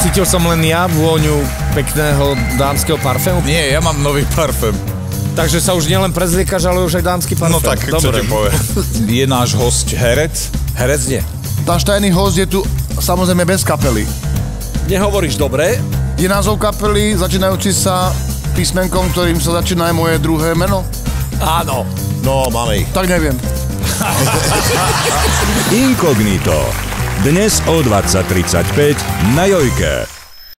Cítil som len ja vôňu pekného dámskeho parfému. Nie, ja mám nový parfém. Takže sa už nielen prezliekaš, ale už aj dámsky parfém. No tak, čo ti poviem. Je náš host herec? Herec nie. Náš tajný host je tu samozrejme bez kapely. Nehovoríš dobre, Je názov kapely začínajúci sa písmenkom, ktorým sa začína aj moje druhé meno? áno. No, máme ich. Tak neviem. Inkognito. Dnes o 20.35 na Jojke.